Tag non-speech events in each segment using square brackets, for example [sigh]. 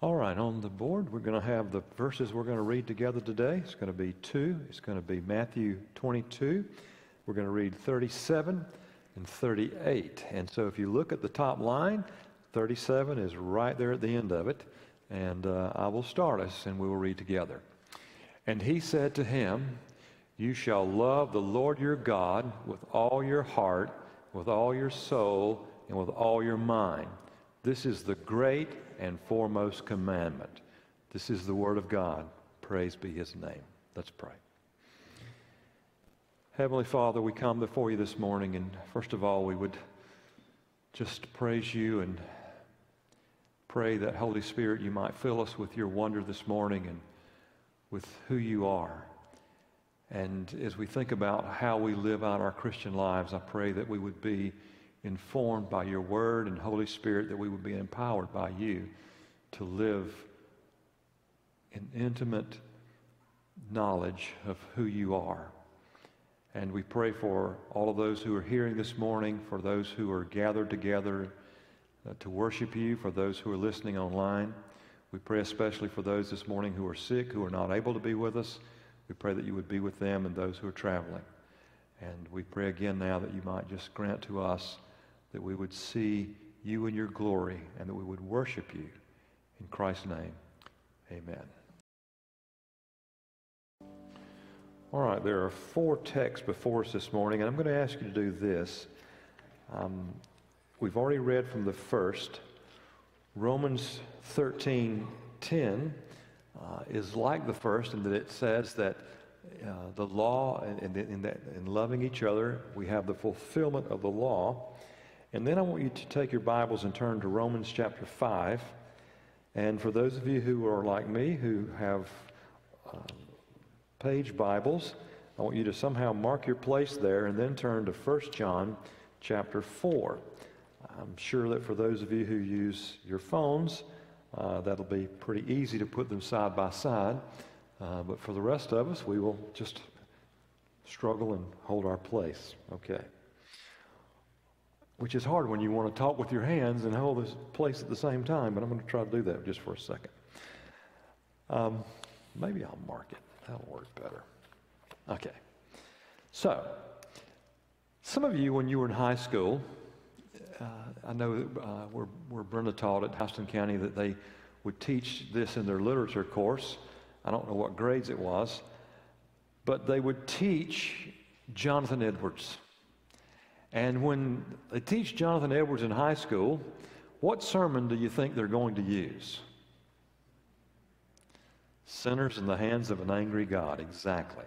All right, on the board, we're going to have the verses we're going to read together today. It's going to be two. It's going to be Matthew 22. We're going to read 37 and 38. And so if you look at the top line, 37 is right there at the end of it. And uh, I will start us and we will read together. And he said to him, You shall love the Lord your God with all your heart, with all your soul, and with all your mind. This is the great and foremost commandment. This is the Word of God. Praise be His name. Let's pray. Heavenly Father, we come before you this morning, and first of all, we would just praise you and pray that, Holy Spirit, you might fill us with your wonder this morning and with who you are. And as we think about how we live out our Christian lives, I pray that we would be informed by your word and Holy Spirit, that we would be empowered by you to live in intimate knowledge of who you are. And we pray for all of those who are hearing this morning, for those who are gathered together uh, to worship you, for those who are listening online. We pray especially for those this morning who are sick, who are not able to be with us. We pray that you would be with them and those who are traveling. And we pray again now that you might just grant to us that we would see you in your glory and that we would worship you. In Christ's name, amen. All right, there are four texts before us this morning, and I'm going to ask you to do this. Um, we've already read from the first. Romans 13 10 uh, is like the first in that it says that uh, the law, and in, in, that, in loving each other, we have the fulfillment of the law. And then I want you to take your Bibles and turn to Romans chapter 5. And for those of you who are like me, who have uh, page Bibles, I want you to somehow mark your place there and then turn to 1 John chapter 4. I'm sure that for those of you who use your phones, uh, that'll be pretty easy to put them side by side. Uh, but for the rest of us, we will just struggle and hold our place. Okay which is hard when you want to talk with your hands and hold this place at the same time, but I'm going to try to do that just for a second. Um, maybe I'll mark it. That'll work better. Okay. So, some of you, when you were in high school, uh, I know uh, where, where Brenda taught at Houston County that they would teach this in their literature course. I don't know what grades it was, but they would teach Jonathan Edwards. And when they teach Jonathan Edwards in high school, what sermon do you think they're going to use? Sinners in the hands of an angry God, exactly.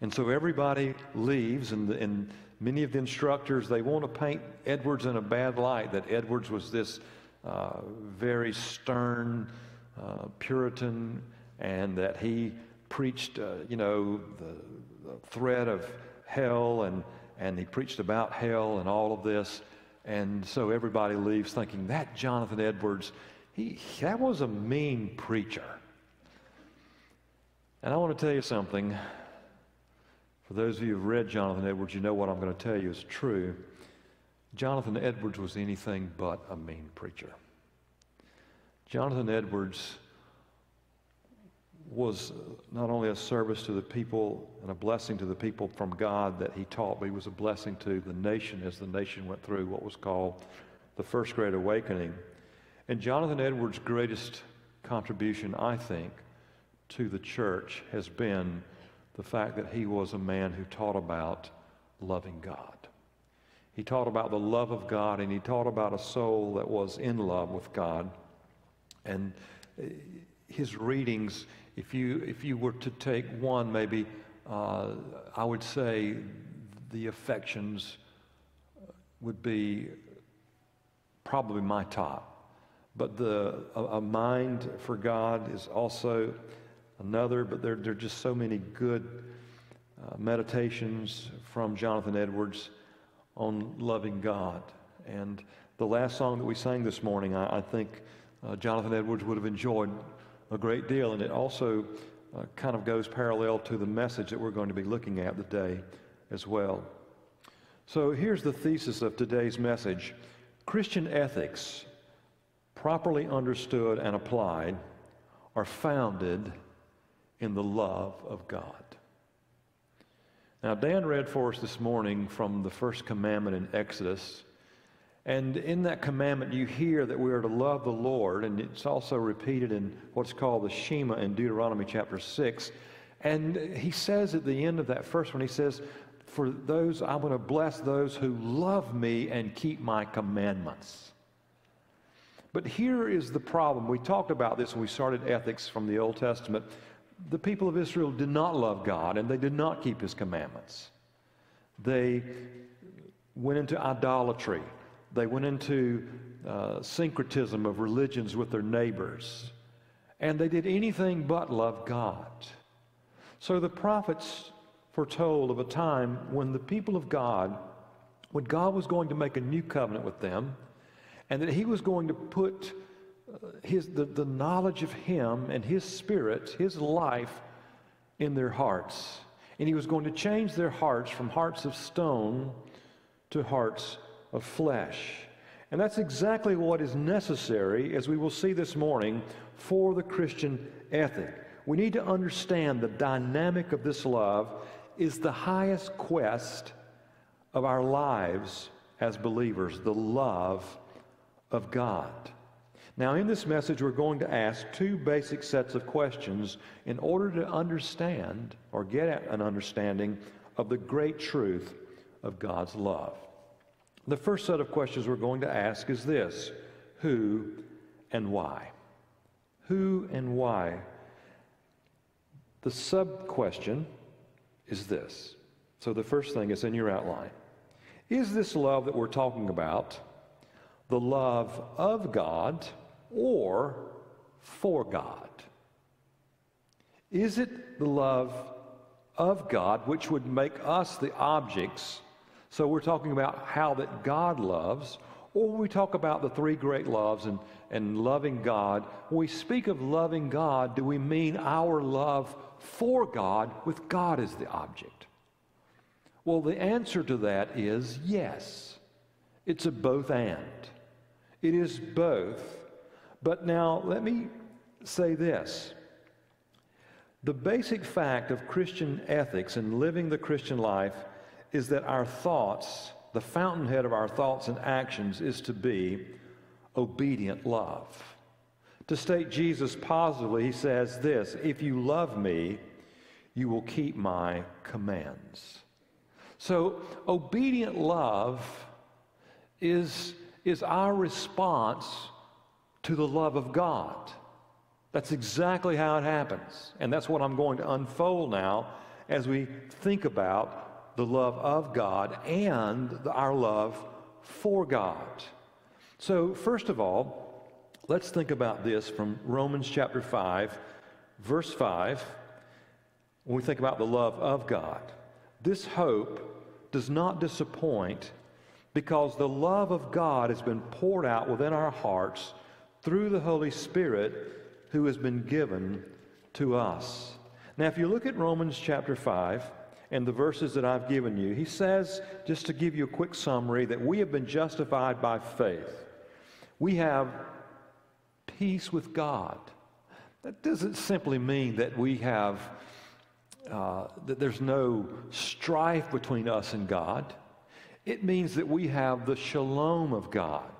And so everybody leaves, and, the, and many of the instructors, they want to paint Edwards in a bad light, that Edwards was this uh, very stern uh, Puritan, and that he preached, uh, you know, the, the threat of hell and and he preached about hell and all of this. And so everybody leaves thinking that Jonathan Edwards, he, that was a mean preacher. And I want to tell you something. For those of you who've read Jonathan Edwards, you know what I'm going to tell you is true. Jonathan Edwards was anything but a mean preacher. Jonathan Edwards was not only a service to the people and a blessing to the people from God that he taught, but he was a blessing to the nation as the nation went through what was called the First Great Awakening. And Jonathan Edwards' greatest contribution, I think, to the church has been the fact that he was a man who taught about loving God. He taught about the love of God and he taught about a soul that was in love with God. And eh, his readings, if you, if you were to take one, maybe uh, I would say the affections would be probably my top. But the, a, a mind for God is also another, but there, there are just so many good uh, meditations from Jonathan Edwards on loving God. And the last song that we sang this morning, I, I think uh, Jonathan Edwards would have enjoyed a great deal, and it also uh, kind of goes parallel to the message that we're going to be looking at today as well. So here's the thesis of today's message Christian ethics properly understood and applied, are founded in the love of God. Now, Dan read for us this morning from the first commandment in Exodus. And in that commandment, you hear that we are to love the Lord, and it's also repeated in what's called the Shema in Deuteronomy chapter 6. And he says at the end of that first one, he says, For those, I'm going to bless those who love me and keep my commandments. But here is the problem. We talked about this when we started ethics from the Old Testament. The people of Israel did not love God and they did not keep his commandments. They went into idolatry, they went into uh, syncretism of religions with their neighbors, and they did anything but love God. So the prophets foretold of a time when the people of God, when God was going to make a new covenant with them, and that he was going to put uh, his, the, the knowledge of him and his spirit, his life, in their hearts. And he was going to change their hearts from hearts of stone to hearts of flesh. And that's exactly what is necessary, as we will see this morning, for the Christian ethic. We need to understand the dynamic of this love is the highest quest of our lives as believers, the love of God. Now, in this message, we're going to ask two basic sets of questions in order to understand or get an understanding of the great truth of God's love. The first set of questions we're going to ask is this Who and why? Who and why? The sub question is this. So, the first thing is in your outline. Is this love that we're talking about the love of God or for God? Is it the love of God which would make us the objects? So we're talking about how that God loves, or we talk about the three great loves and, and loving God. When we speak of loving God, do we mean our love for God with God as the object? Well, the answer to that is yes. It's a both and. It is both. But now let me say this. The basic fact of Christian ethics and living the Christian life is that our thoughts, the fountainhead of our thoughts and actions, is to be obedient love. To state Jesus positively, he says this If you love me, you will keep my commands. So, obedient love is is our response to the love of God. That's exactly how it happens. And that's what I'm going to unfold now as we think about the love of God and our love for God. So, first of all, let's think about this from Romans chapter 5, verse 5. When we think about the love of God, this hope does not disappoint because the love of God has been poured out within our hearts through the Holy Spirit who has been given to us. Now, if you look at Romans chapter 5 and the verses that I've given you, he says, just to give you a quick summary, that we have been justified by faith. We have peace with God. That doesn't simply mean that we have, uh, that there's no strife between us and God. It means that we have the shalom of God.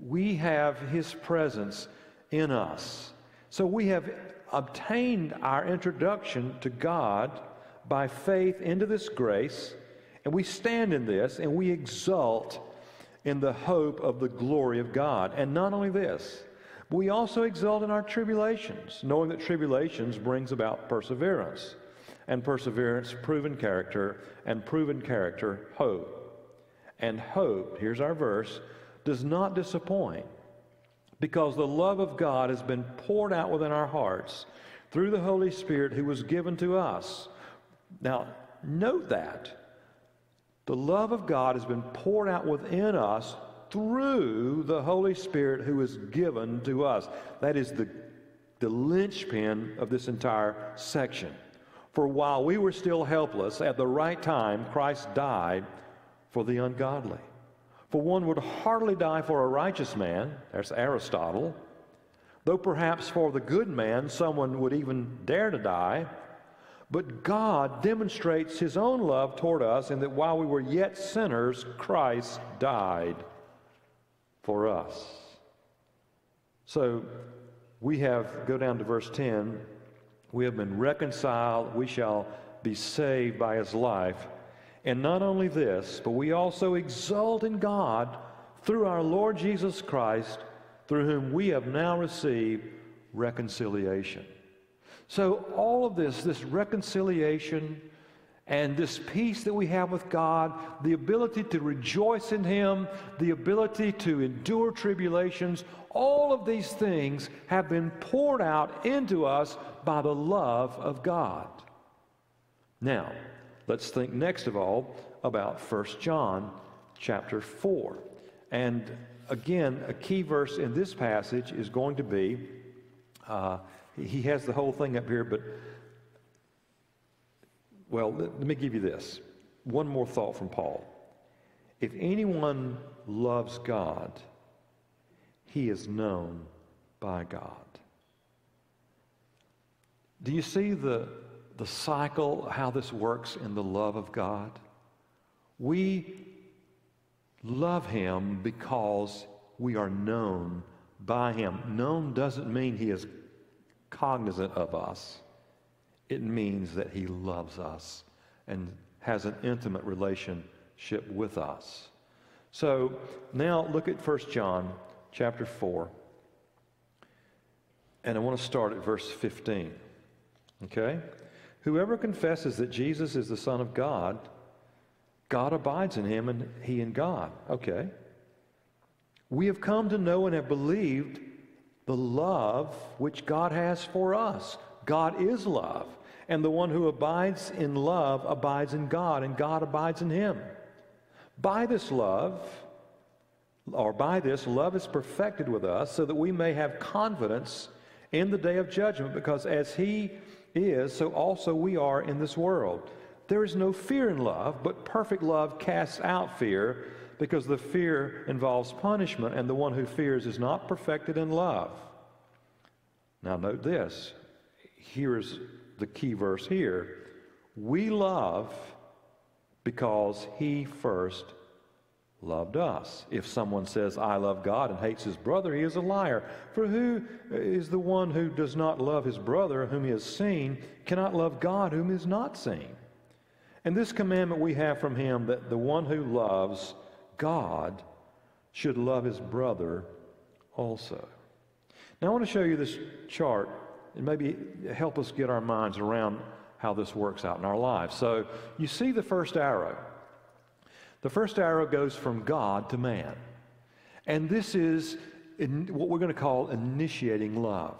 We have His presence in us. So we have obtained our introduction to God by faith into this grace, and we stand in this and we exult in the hope of the glory of God. And not only this, we also exult in our tribulations, knowing that tribulations brings about perseverance, and perseverance, proven character, and proven character, hope and hope, here's our verse, does not disappoint because the love of God has been poured out within our hearts through the Holy Spirit who was given to us. Now, note that. The love of God has been poured out within us through the Holy Spirit who is given to us. That is the, the linchpin of this entire section. For while we were still helpless, at the right time, Christ died for the ungodly. For one would hardly die for a righteous man, there's Aristotle, though perhaps for the good man someone would even dare to die. But God demonstrates his own love toward us in that while we were yet sinners, Christ died for us. So we have, go down to verse 10, we have been reconciled, we shall be saved by his life. And not only this, but we also exult in God through our Lord Jesus Christ, through whom we have now received reconciliation. So, all of this, this reconciliation and this peace that we have with God, the ability to rejoice in Him, the ability to endure tribulations, all of these things have been poured out into us by the love of God. Now, let's think next of all about 1 John chapter 4. And again, a key verse in this passage is going to be uh, he has the whole thing up here, but, well, let, let me give you this. One more thought from Paul. If anyone loves God, he is known by God. Do you see the, the cycle, how this works in the love of God? We love Him because we are known by Him. Known doesn't mean He is cognizant of us, it means that He loves us and has an intimate relationship with us. So now look at 1 John chapter 4. And I want to start at verse 15. Okay? Whoever confesses that Jesus is the Son of God, God abides in him and he in God. Okay. We have come to know and have believed the love which God has for us. God is love. And the one who abides in love abides in God, and God abides in him. By this love, or by this, love is perfected with us so that we may have confidence in the day of judgment, because as he is, so also we are in this world. There is no fear in love, but perfect love casts out fear because the fear involves punishment, and the one who fears is not perfected in love. Now, note this. Here's the key verse here. We love because he first loved us. If someone says, I love God and hates his brother, he is a liar. For who is the one who does not love his brother whom he has seen, cannot love God whom he has not seen? And this commandment we have from him that the one who loves God should love his brother also. Now, I want to show you this chart and maybe help us get our minds around how this works out in our lives. So, you see the first arrow. The first arrow goes from God to man. And this is what we're going to call initiating love.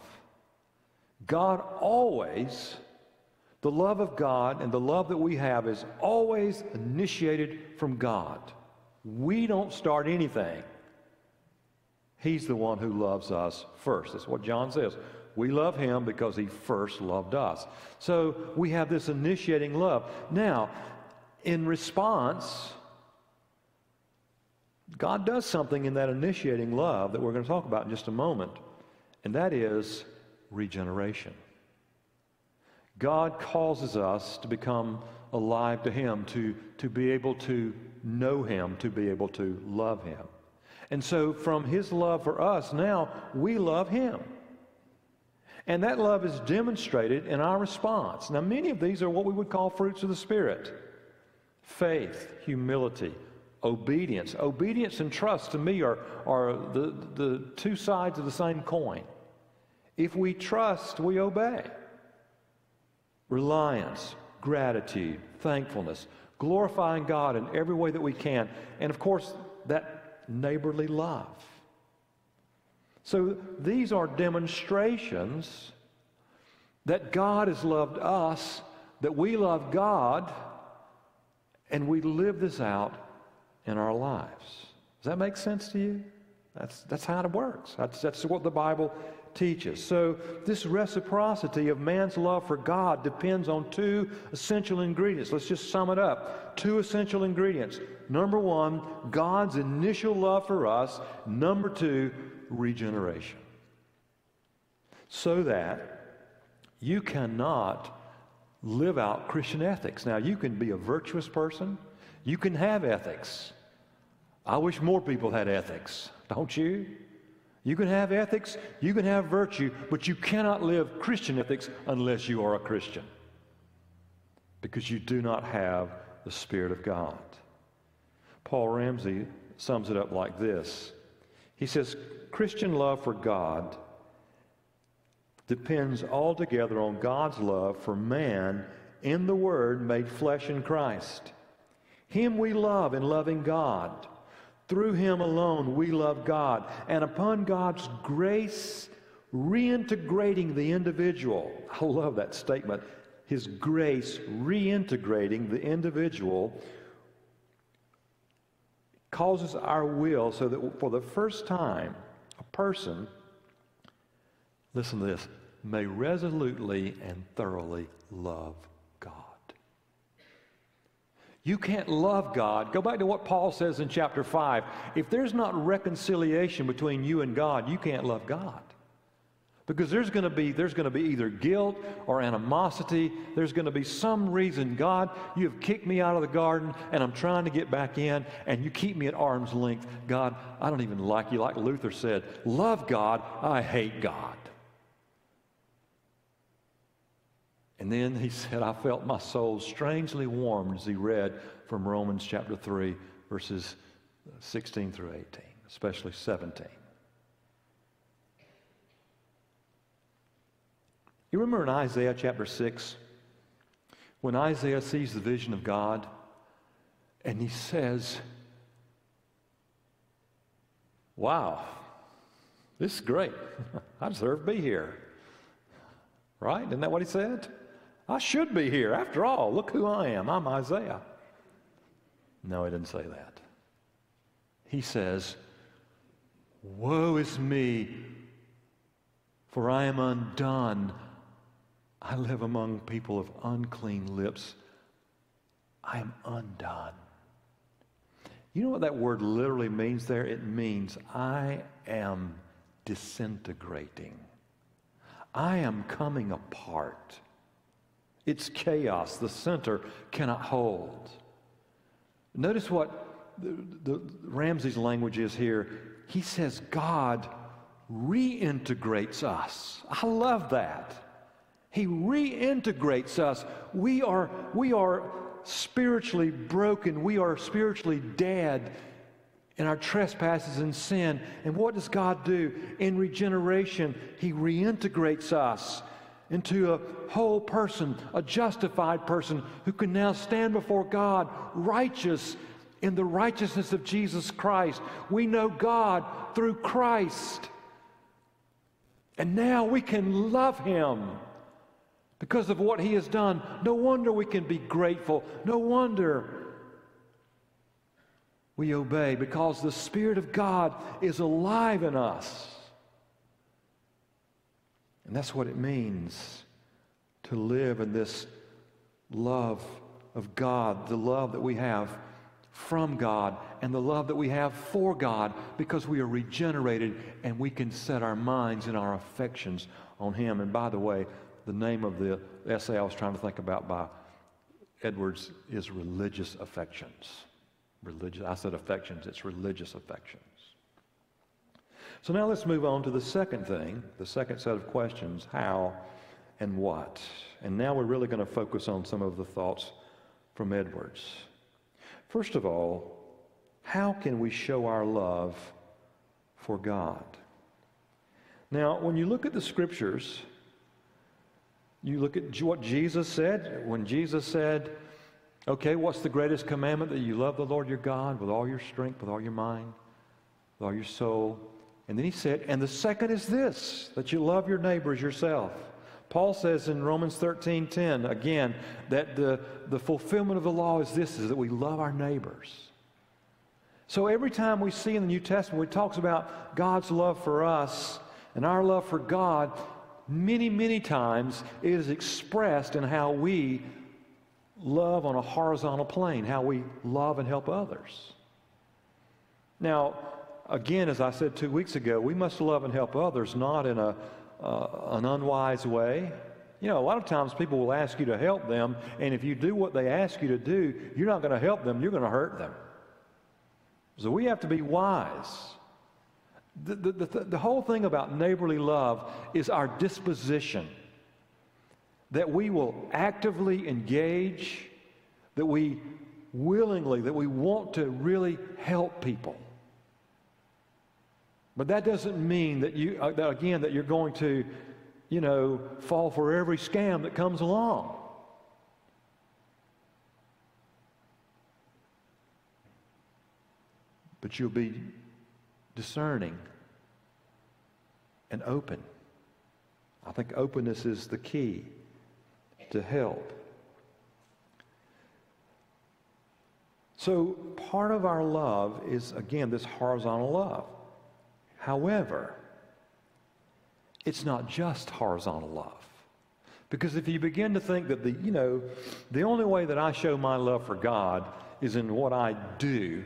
God always, the love of God and the love that we have is always initiated from God. We don't start anything. He's the one who loves us first. That's what John says. We love him because he first loved us. So we have this initiating love. Now, in response, God does something in that initiating love that we're going to talk about in just a moment, and that is regeneration. God causes us to become alive to Him, to, to be able to know Him, to be able to love Him. And so, from His love for us, now we love Him. And that love is demonstrated in our response. Now, many of these are what we would call fruits of the Spirit faith, humility, obedience. Obedience and trust to me are, are the, the two sides of the same coin. If we trust, we obey. Reliance, gratitude, thankfulness, glorifying God in every way that we can. And of course, that neighborly love. So these are demonstrations that God has loved us, that we love God, and we live this out in our lives. Does that make sense to you? That's, that's how it works. That's, that's what the Bible teaches. So, this reciprocity of man's love for God depends on two essential ingredients. Let's just sum it up. Two essential ingredients. Number one, God's initial love for us. Number two, regeneration. So that you cannot live out Christian ethics. Now, you can be a virtuous person, you can have ethics. I wish more people had ethics, don't you? You can have ethics, you can have virtue, but you cannot live Christian ethics unless you are a Christian. Because you do not have the Spirit of God. Paul Ramsey sums it up like this He says, Christian love for God depends altogether on God's love for man in the Word made flesh in Christ. Him we love in loving God. Through him alone, we love God. And upon God's grace, reintegrating the individual. I love that statement. His grace reintegrating the individual causes our will so that for the first time, a person, listen to this, may resolutely and thoroughly love you can't love God. Go back to what Paul says in chapter 5. If there's not reconciliation between you and God, you can't love God. Because there's going to be there's going to be either guilt or animosity. There's going to be some reason, God, you have kicked me out of the garden and I'm trying to get back in and you keep me at arm's length. God, I don't even like you like Luther said. Love God, I hate God. And then he [laughs] said, I felt my soul strangely warmed as he read from Romans chapter 3, verses 16 through 18, especially 17. You remember in Isaiah chapter 6, when Isaiah sees the vision of God, and he says, Wow, this is great. [laughs] I deserve to be here. Right? Isn't that what he said? I should be here. After all, look who I am. I'm Isaiah. No, he didn't say that. He says, Woe is me, for I am undone. I live among people of unclean lips. I am undone. You know what that word literally means there? It means I am disintegrating. I am coming apart. It's chaos. The center cannot hold. Notice what the, the Ramsey's language is here. He says God reintegrates us. I love that. He reintegrates us. We are, we are spiritually broken. We are spiritually dead in our trespasses and sin. And what does God do? In regeneration, He reintegrates us into a whole person, a justified person who can now stand before God righteous in the righteousness of Jesus Christ. We know God through Christ. And now we can love Him because of what He has done. No wonder we can be grateful. No wonder we obey because the Spirit of God is alive in us. And that's what it means to live in this love of God, the love that we have from God, and the love that we have for God because we are regenerated and we can set our minds and our affections on Him. And by the way, the name of the essay I was trying to think about by Edwards is Religious Affections. Religious, I said affections, it's religious affections. So now let's move on to the second thing, the second set of questions how and what. And now we're really going to focus on some of the thoughts from Edwards. First of all, how can we show our love for God? Now, when you look at the scriptures, you look at what Jesus said. When Jesus said, Okay, what's the greatest commandment? That you love the Lord your God with all your strength, with all your mind, with all your soul, and then he said, and the second is this, that you love your neighbors yourself. Paul says in Romans 13 10, again, that the, the fulfillment of the law is this, is that we love our neighbors. So every time we see in the New Testament, it talks about God's love for us, And our love for God, many, many times, is expressed in how we love on a horizontal plane, how we love and help others. Now, again, as I said two weeks ago, we must love and help others not in a, uh, an unwise way. You know, a lot of times people will ask you to help them, and if you do what they ask you to do, you're not going to help them, you're going to hurt them. So we have to be wise. The, the, the, the whole thing about neighborly love is our disposition that we will actively engage, that we willingly, that we want to really help people. But that doesn't mean that you, uh, that again, that you're going to, you know, fall for every scam that comes along. But you'll be discerning and open. I think openness is the key to help. So, part of our love is, again, this horizontal love. However, it's not just horizontal love. Because if you begin to think that the, you know, the only way that I show my love for God is in what I do,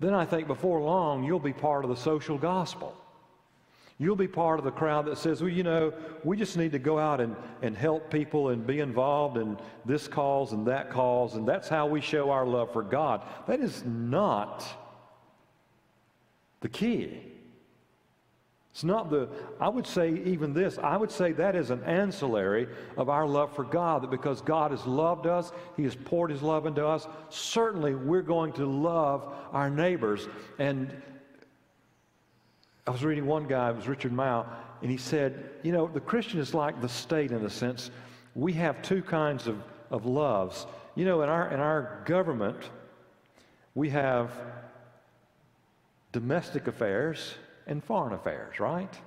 then I think before long you'll be part of the social gospel. You'll be part of the crowd that says, well, you know, we just need to go out and, and help people and be involved in this cause and that cause, and that's how we show our love for God. That is not the key. It's not the, I would say even this, I would say that is an ancillary of our love for God, that because God has loved us, He has poured His love into us, certainly we're going to love our neighbors. And I was reading one guy, it was Richard Mouw, and he said, you know, the Christian is like the state in a sense. We have two kinds of, of loves. You know, in our, in our government, we have domestic affairs and foreign affairs, right?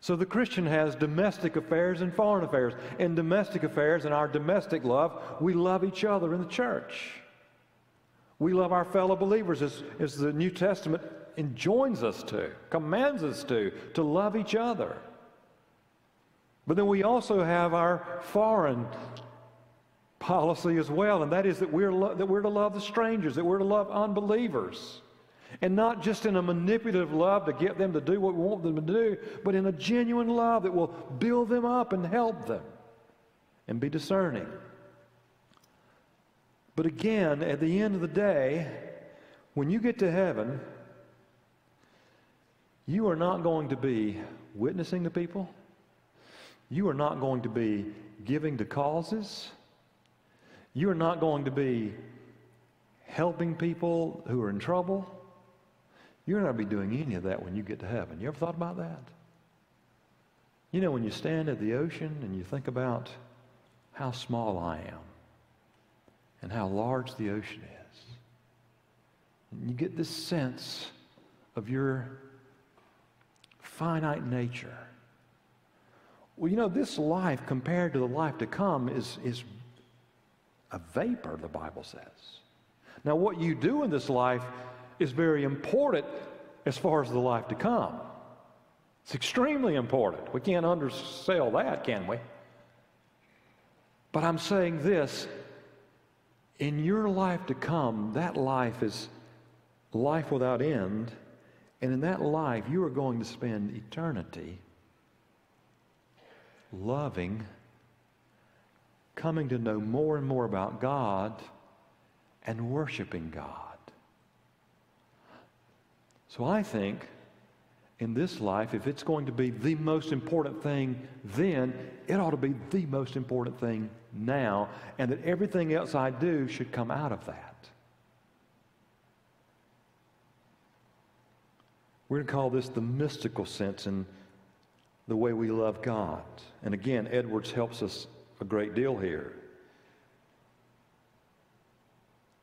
So the Christian has domestic affairs and foreign affairs. In domestic affairs, in our domestic love, we love each other in the church. We love our fellow believers as, as the New Testament enjoins us to, commands us to, to love each other. But then we also have our foreign policy as well, and that is that we're, that we're to love the strangers, that we're to love unbelievers. And not just in a manipulative love to get them to do what we want them to do, but in a genuine love that will build them up and help them and be discerning. But again, at the end of the day, when you get to heaven, you are not going to be witnessing to people. You are not going to be giving to causes. You are not going to be helping people who are in trouble. You're not be doing any of that when you get to heaven. You ever thought about that? You know, when you stand at the ocean and you think about how small I am and how large the ocean is, and you get this sense of your finite nature. Well, you know, this life compared to the life to come is, is a vapor, the Bible says. Now, what you do in this life is very important as far as the life to come. It's extremely important. We can't undersell that, can we? But I'm saying this in your life to come, that life is life without end and in that life, you are going to spend eternity loving, coming to know more and more about God, and worshiping God. So I think in this life, if it's going to be the most important thing then, it ought to be the most important thing now, and that everything else I do should come out of that. We're going to call this the mystical sense in the way we love God. And again, Edwards helps us a great deal here.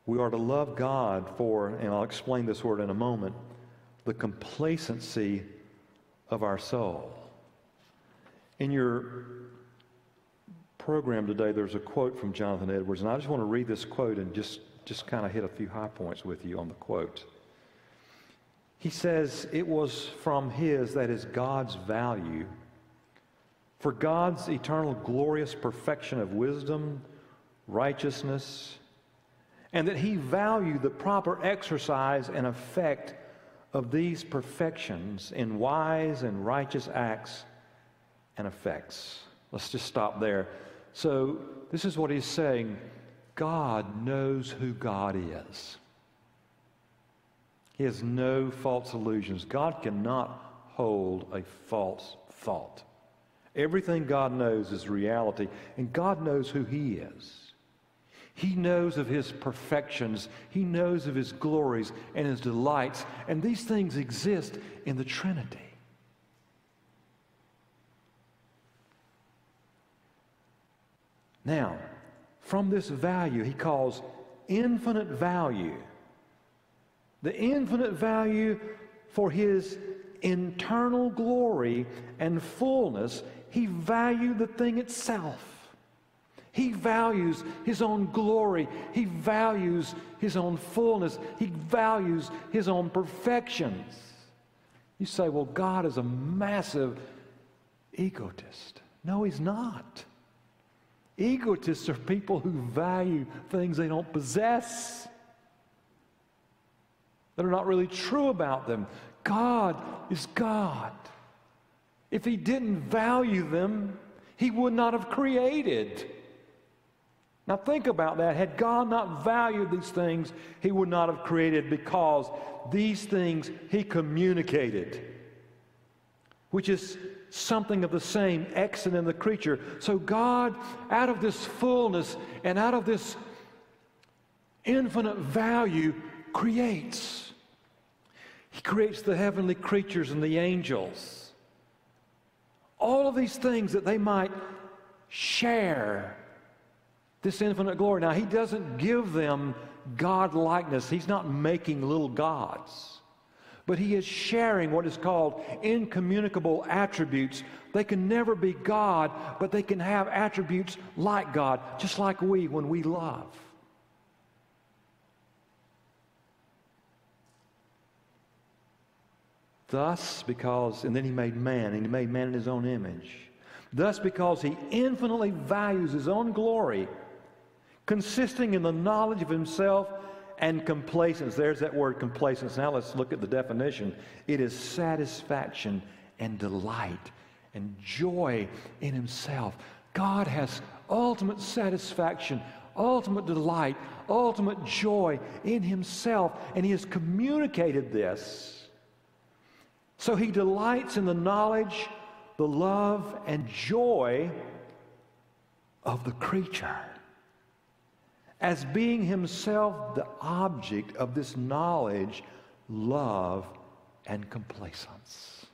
We are to love God for, and I'll explain this word in a moment, the complacency of our soul. In your program today, there's a quote from Jonathan Edwards, and I just want to read this quote and just, just kind of hit a few high points with you on the quote. He says it was from His, that is God's value, for God's eternal glorious perfection of wisdom, righteousness, and that He valued the proper exercise and effect of these perfections in wise and righteous acts and effects. Let's just stop there. So, this is what he's saying God knows who God is. He has no false illusions. God cannot hold a false thought. Everything God knows is reality, and God knows who He is. He knows of His perfections, He knows of His glories and His delights, and these things exist in the Trinity. Now, from this value, he calls infinite value. The infinite value for his internal glory and fullness, he valued the thing itself. He values his own glory. He values his own fullness. He values his own perfections. You say, well, God is a massive egotist. No, he's not. Egotists are people who value things they don't possess, that are not really true about them. God is God. If He didn't value them, He would not have created. Now, think about that. Had God not valued these things, He would not have created because these things He communicated, which is something of the same extant in the creature. So God, out of this fullness and out of this infinite value, creates. He creates the heavenly creatures and the angels. All of these things that they might share this infinite glory. Now, He doesn't give them God likeness, He's not making little gods but he is sharing what is called incommunicable attributes. They can never be God, but they can have attributes like God, just like we when we love. Thus, because, and then he made man, and he made man in his own image. Thus, because he infinitely values his own glory, consisting in the knowledge of himself and complacence. There's that word complacence. Now let's look at the definition. It is satisfaction and delight and joy in Himself. God has ultimate satisfaction, ultimate delight, ultimate joy in Himself, and He has communicated this. So He delights in the knowledge, the love, and joy of the creature as being himself the object of this knowledge, love, and complacence.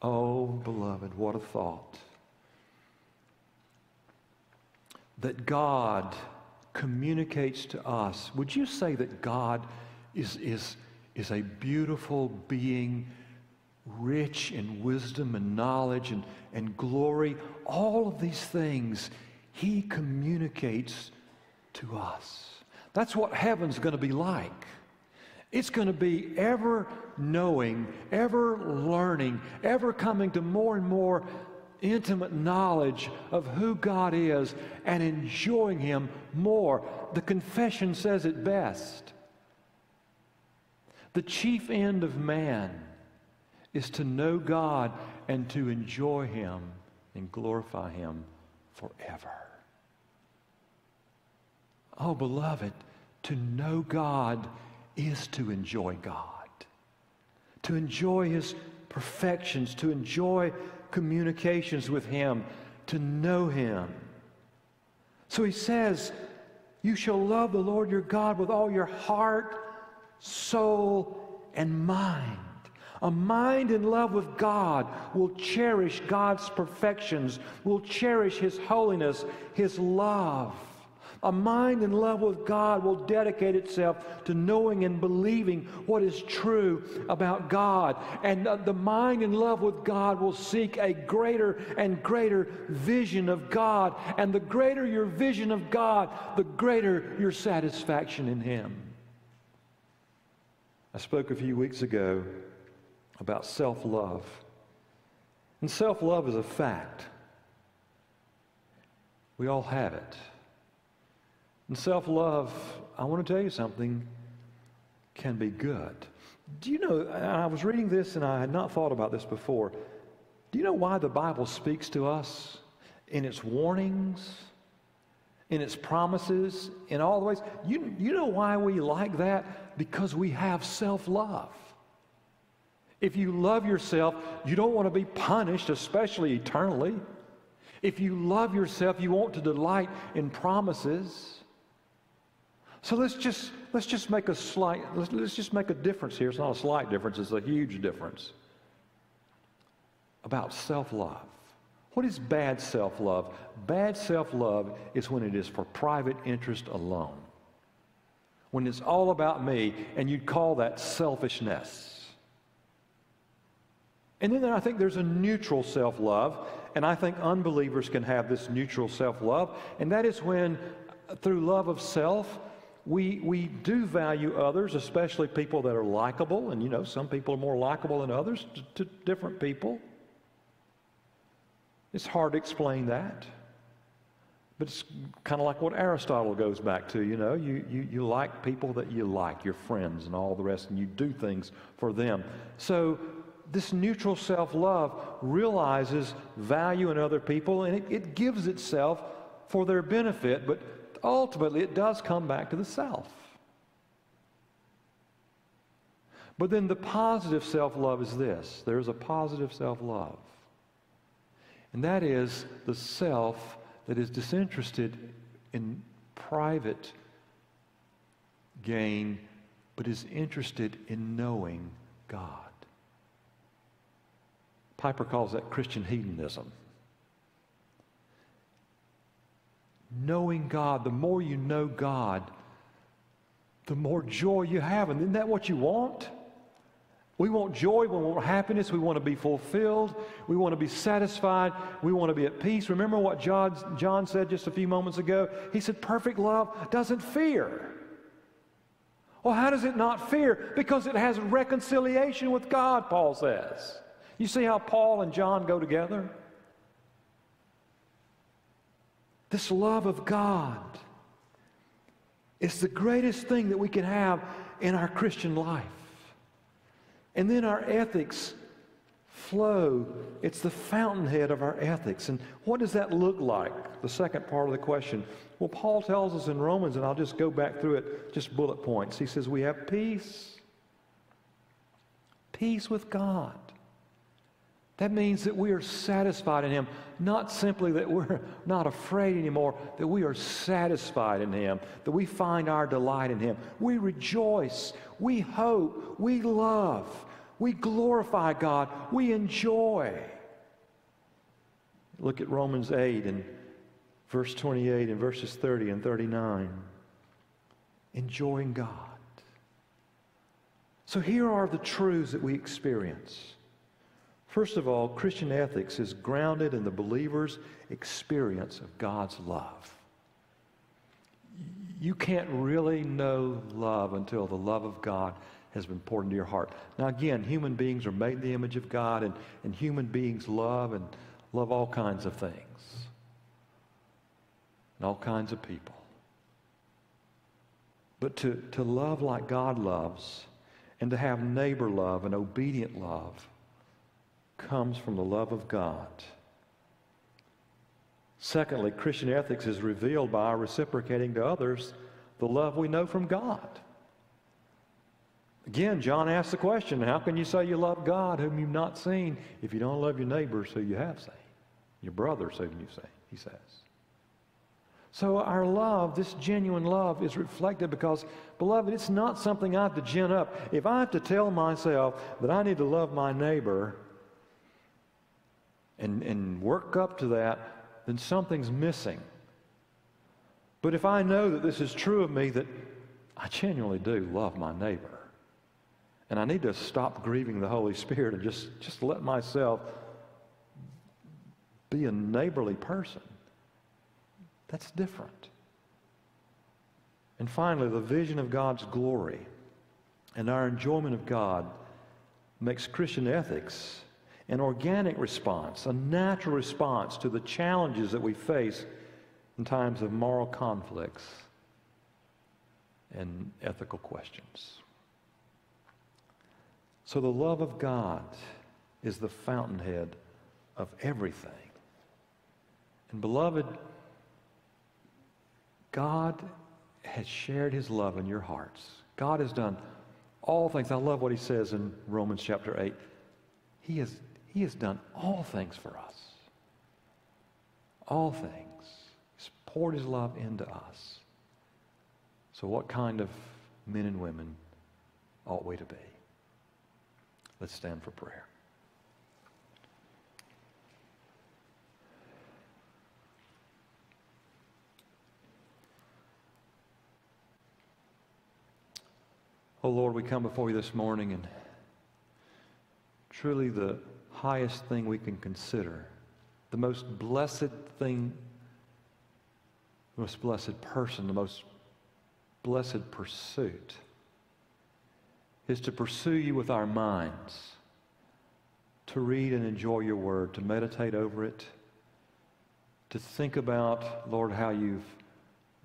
Oh, beloved, what a thought. That God communicates to us. Would you say that God is, is, is a beautiful being, rich in wisdom and knowledge and, and glory? All of these things He communicates to us. That's what heaven's going to be like. It's going to be ever knowing, ever learning, ever coming to more and more intimate knowledge of who God is and enjoying Him more. The confession says it best. The chief end of man is to know God and to enjoy Him and glorify Him forever. Oh, beloved, to know God is to enjoy God, to enjoy His perfections, to enjoy communications with Him, to know Him. So He says, You shall love the Lord your God with all your heart, soul, and mind. A mind in love with God will cherish God's perfections, will cherish His holiness, His love. A mind in love with God will dedicate itself to knowing and believing what is true about God. And the mind in love with God will seek a greater and greater vision of God. And the greater your vision of God, the greater your satisfaction in Him. I spoke a few weeks ago about self love. And self love is a fact. We all have it. And self love, I want to tell you something, can be good. Do you know, I was reading this and I had not thought about this before. Do you know why the Bible speaks to us in its warnings, in its promises, in all the ways? You, you know why we like that? Because we have self love. If you love yourself, you don't want to be punished, especially eternally. If you love yourself, you want to delight in promises. So let's just let's just make a slight let's, let's just make a difference here. It's not a slight difference, it's a huge difference. About self-love. What is bad self-love? Bad self-love is when it is for private interest alone. When it's all about me, and you'd call that selfishness. And then I think there's a neutral self love, and I think unbelievers can have this neutral self love, and that is when, through love of self, we, we do value others, especially people that are likable. And you know, some people are more likable than others to, to different people. It's hard to explain that. But it's kind of like what Aristotle goes back to, you know, you, you, you like people that you like, your friends and all the rest, and you do things for them. So this neutral self love realizes value in other people and it, it gives itself for their benefit, but ultimately it does come back to the self. But then the positive self love is this there's a positive self love. And that is the self that is disinterested in private gain, but is interested in knowing God. Piper calls that Christian hedonism. Knowing God, the more you know God, the more joy you have. And isn't that what you want? We want joy, we want happiness, we want to be fulfilled, we want to be satisfied, we want to be at peace. Remember what John, John said just a few moments ago? He said, Perfect love doesn't fear. Well, how does it not fear? Because it has reconciliation with God, Paul says. You see how Paul and John go together? This love of God is the greatest thing that we can have in our Christian life. And then our ethics flow. It's the fountainhead of our ethics. And what does that look like? The second part of the question. Well, Paul tells us in Romans, and I'll just go back through it, just bullet points. He says, We have peace. Peace with God. That means that we are satisfied in Him. Not simply that we're [laughs] not afraid anymore, that we are satisfied in Him, that we find our delight in Him. We rejoice, we hope, we love, we glorify God, we enjoy. Look at Romans 8 and verse 28 and verses 30 and 39. Enjoying God. So here are the truths that we experience. First of all, Christian ethics is grounded in the believer's experience of God's love. You can't really know love until the love of God has been poured into your heart. Now, again, human beings are made in the image of God, and, and human beings love and love all kinds of things and all kinds of people. But to, to love like God loves and to have neighbor love and obedient love comes from the love of God. Secondly, Christian ethics is revealed by our reciprocating to others the love we know from God. Again, John asks the question how can you say you love God whom you've not seen if you don't love your neighbors who you have seen? Your brothers whom you've seen, he says. So our love, this genuine love, is reflected because, beloved, it's not something I have to gin up. If I have to tell myself that I need to love my neighbor, and, and work up to that, then something's missing. But if I know that this is true of me, that I genuinely do love my neighbor, and I need to stop grieving the Holy Spirit and just, just let myself be a neighborly person, that's different. And finally, the vision of God's glory And our enjoyment of God makes Christian ethics an organic response, a natural response to the challenges that we face in times of moral conflicts and ethical questions. So the love of God is the fountainhead of everything. And beloved, God has shared his love in your hearts. God has done all things. I love what he says in Romans chapter 8. He has, he has done all things for us. All things. He's poured his love into us. So, what kind of men and women ought we to be? Let's stand for prayer. Oh Lord, we come before you this morning and truly the highest thing we can consider, the most blessed thing, the most blessed person, the most blessed pursuit is to pursue you with our minds, to read and enjoy your word, to meditate over it, to think about, Lord, how you've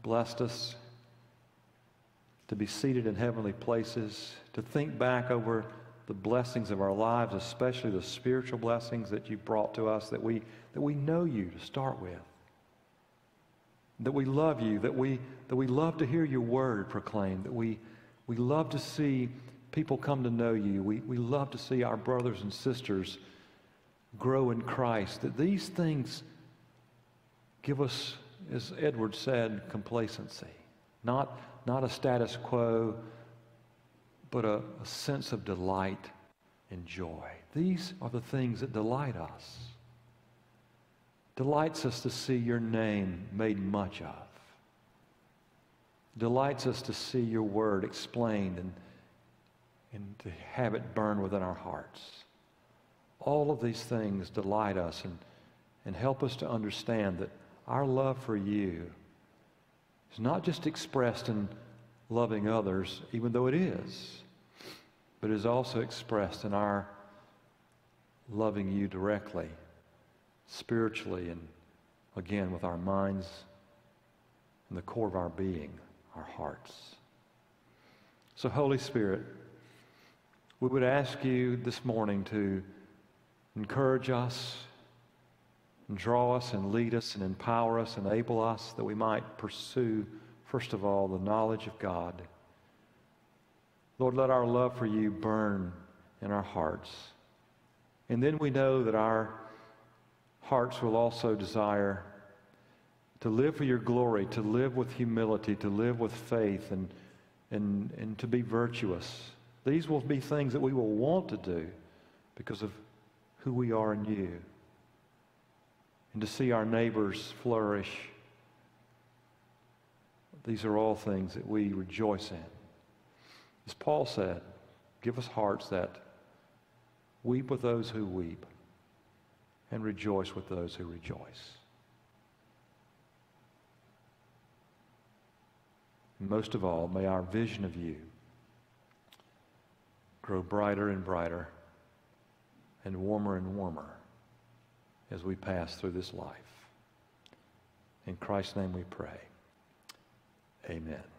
blessed us to be seated in heavenly places, to think back over the blessings of our lives, especially the spiritual blessings that you brought to us, that we, that we know you to start with, that we love you, that we, that we love to hear your word proclaimed, that we, we love to see people come to know you. We, we love to see our brothers and sisters grow in Christ, that these things give us, as Edward said, complacency, not not a status quo, but a, a sense of delight and joy. These are the things that delight us. Delights us to see your name made much of. Delights us to see your word explained and, and to have it burn within our hearts. All of these things delight us and, and help us to understand that our love for you is not just expressed in loving others, even though it is, but is also expressed in our loving you directly, spiritually, and again with our minds and the core of our being, our hearts. So, Holy Spirit, we would ask you this morning to encourage us, and draw us, and lead us, and empower us, enable us that we might pursue first of all, the knowledge of God. Lord, let our love for you burn in our hearts. And then we know that our hearts will also desire to live for your glory, to live with humility, to live with faith, and, and, and to be virtuous. These will be things that we will want to do because of who we are in you. And to see our neighbors flourish these are all things that we rejoice in. As Paul said, give us hearts that weep with those who weep and rejoice with those who rejoice. most of all, may our vision of you grow brighter and brighter and warmer and warmer as we pass through this life. In Christ's name we pray. Amen.